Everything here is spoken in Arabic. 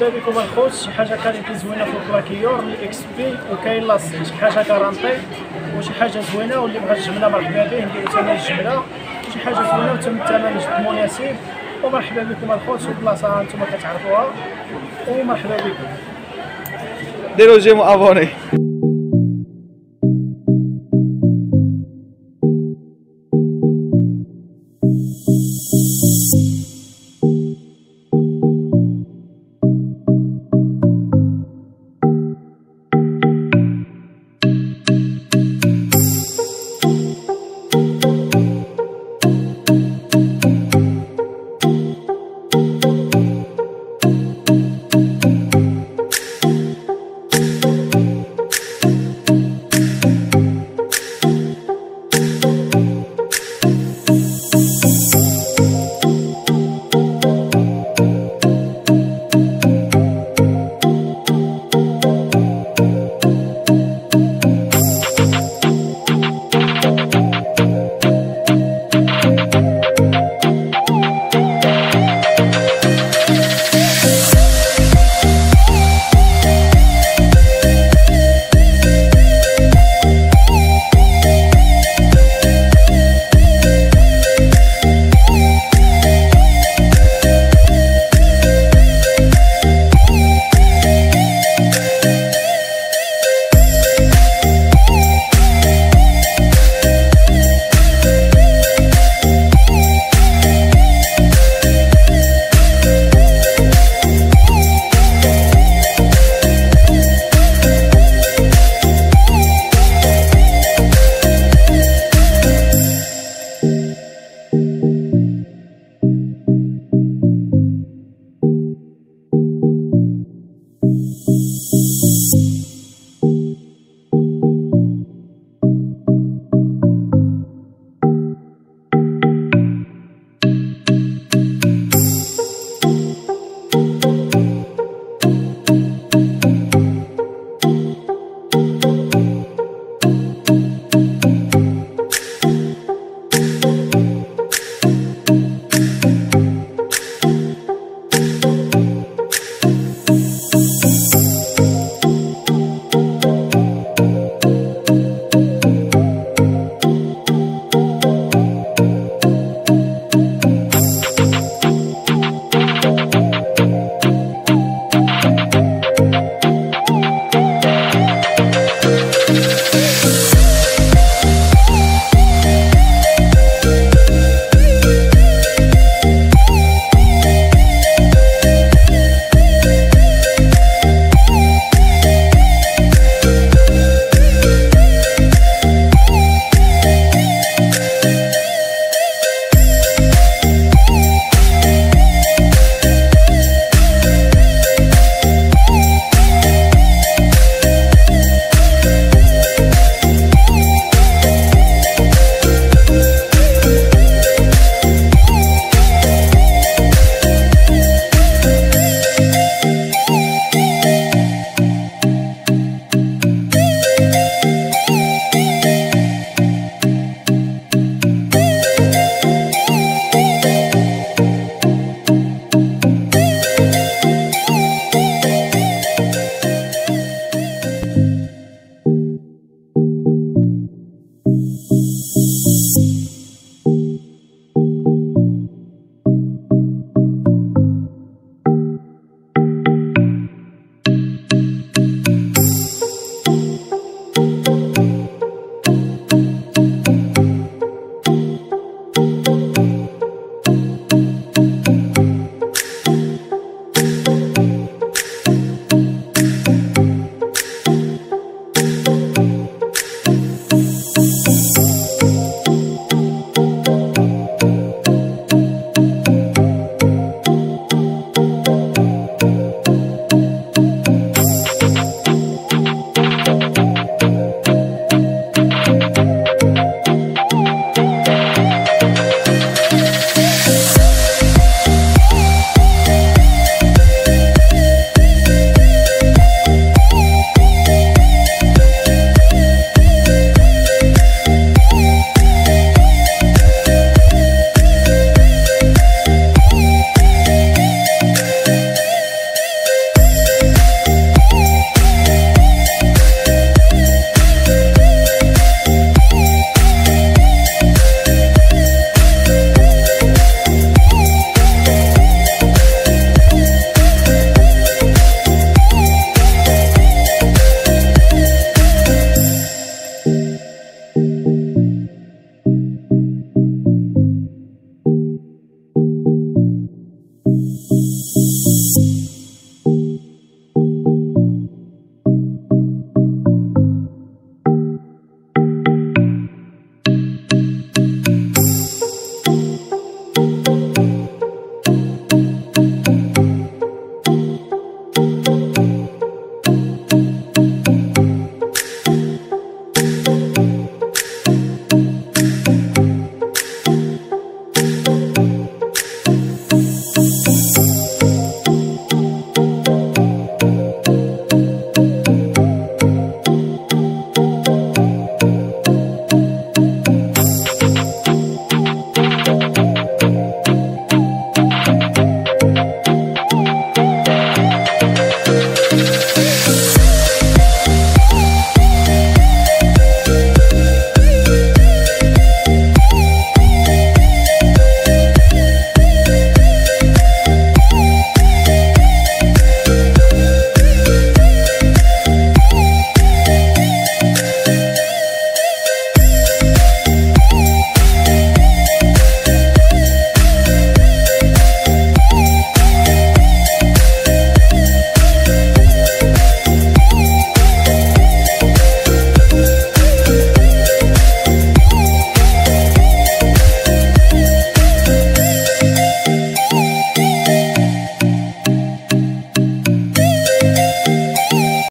مرحبا بكم الخوت شي حاجة qualité زوينه في ال plaqué or من إكس بي وكاين l'acier شي حاجة garantie وشي حاجة زوينه واللي بغى الجمله مرحبا به نديرو ثمن الجمله شي حاجة زوينه وتم الثمن جد مناسب ومرحبا بكم الخوت البلاصه أنتم كتعرفوها ومرحبا بكم ديروا j'aime و abonner